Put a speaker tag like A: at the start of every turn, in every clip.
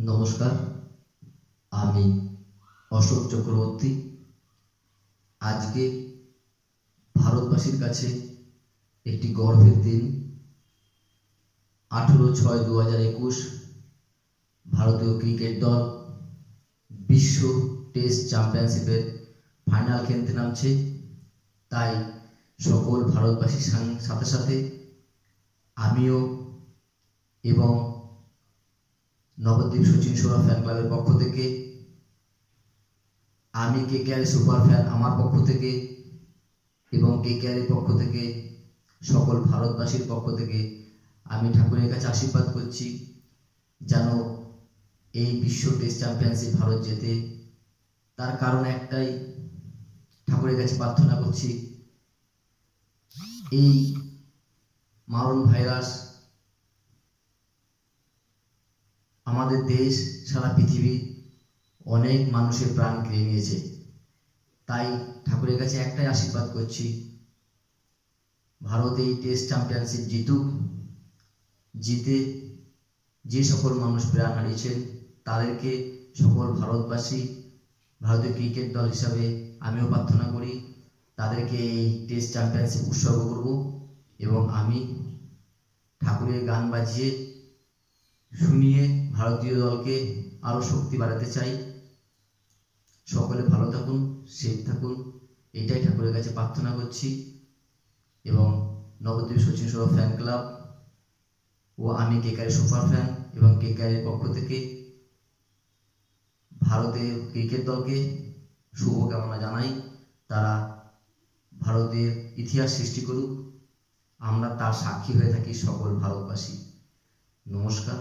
A: নমস্কার, আমি অশোক চক্রবর্তী। আজকে ভারতবাসীর কাছে একটি গর্বের দিন। আঠেরো ছয় দু হাজার একুশ ভারতীয় ক্রিকেট দল বিশ্ব টেস্ট চ্যাম্পিয়নশিপের ফাইনাল খেলতে নামছে। তাই সকল ভারতবাসীর সাথে সাথে আমিও এবং নবদ্বীপ সচিন সোরা ফ্যান ক্লাবের পক্ষ থেকে, আমি কে কে সুপার ফ্যান আমার পক্ষ থেকে এবং কে কে পক্ষ থেকে, সকল ভারতবাসীর পক্ষ থেকে আমি ঠাকুরের কাছে আশীর্বাদ করছি যেন এই বিশ্ব টেস্ট চ্যাম্পিয়নশিপ ভারত যেতে তার কারণ একটাই, ঠাকুরের কাছে প্রার্থনা করছি, এই মারণ ভাইরাস আমাদের দেশ, সারা পৃথিবী অনেক মানুষের প্রাণ কেড়ে নিয়েছে। তাই ঠাকুরের কাছে একটাই আশীর্বাদ করছি, ভারত এই টেস্ট চ্যাম্পিয়নশিপ জিতুক। জিতে যে সকল মানুষ প্রাণ হারিয়েছেন, তাদেরকে সকল ভারতবাসী, ভারতীয় ক্রিকেট দল হিসাবে আমিও প্রার্থনা করি, তাদেরকে এই টেস্ট চ্যাম্পিয়নশিপ উৎসর্গ করব এবং আমি ঠাকুরের গান বাজিয়ে শুনিয়ে ভারতীয় দলকে আরও শক্তি বাড়াতে চাই। সকলে ভালো থাকুন সেফ থাকুন। এটাই ঠাকুরের কাছে প্রার্থনা করছি। এবং নবদ্বীপ সচিন সহ ফ্যান ক্লাব ও আমি কেকারের সুপার ফ্যান এবং কেকারের পক্ষ থেকে ভারতের ক্রিকেট দলকে শুভকামনা জানাই। তারা ভারতের ইতিহাস সৃষ্টি করুক। আমরা তার সাক্ষী হয়ে থাকি সকল ভারতবাসী। নমস্কার।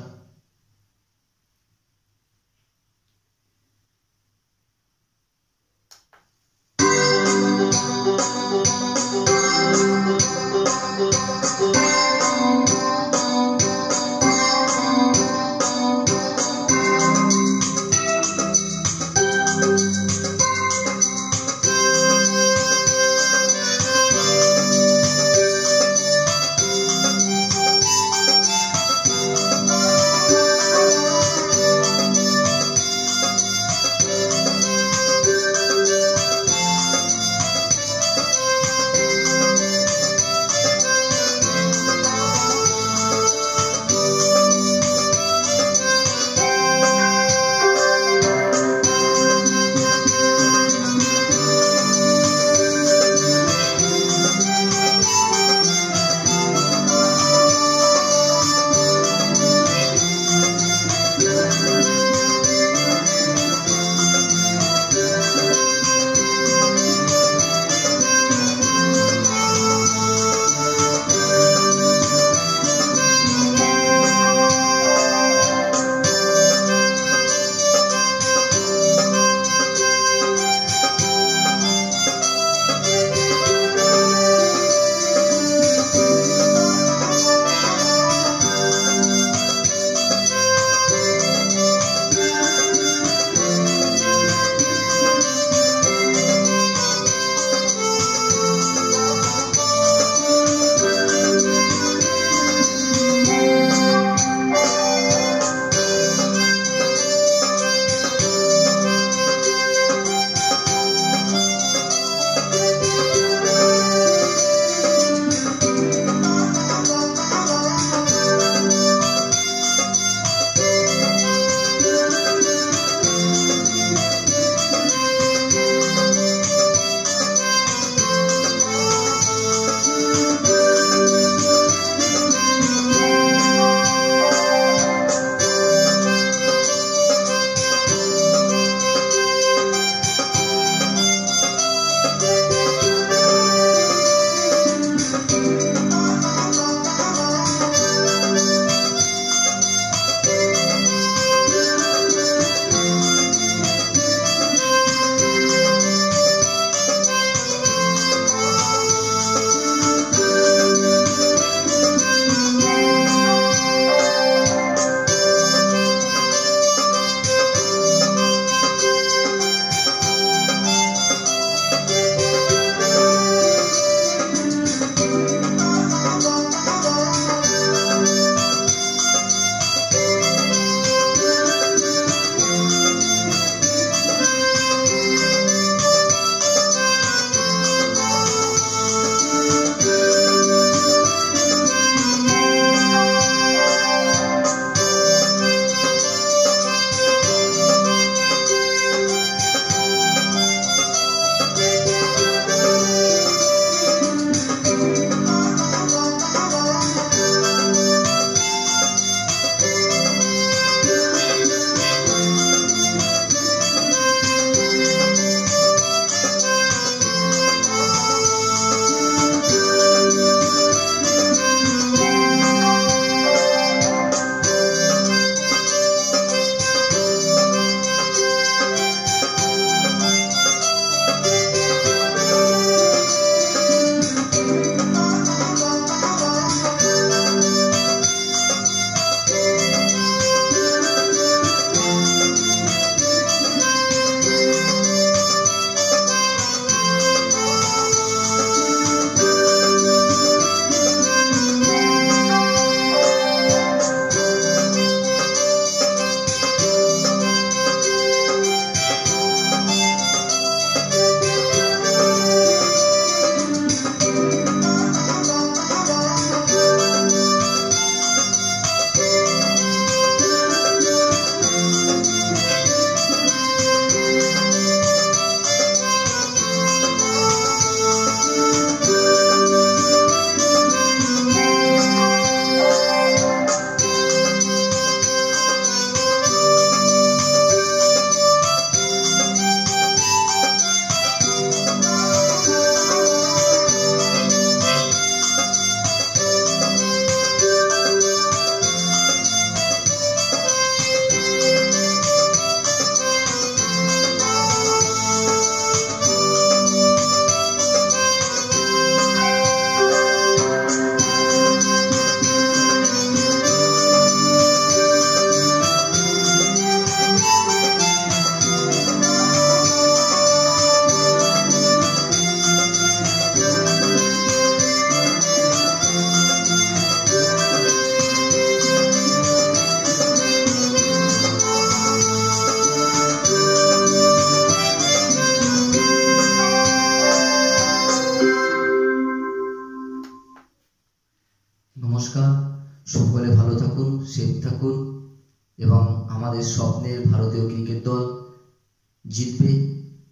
A: জিতবে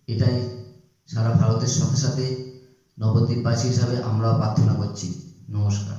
A: এটাই সারা ভারতের সাথে সাথে নবদ্বীপবাসী হিসাবে আমরা প্রার্থনা করছি। নমস্কার।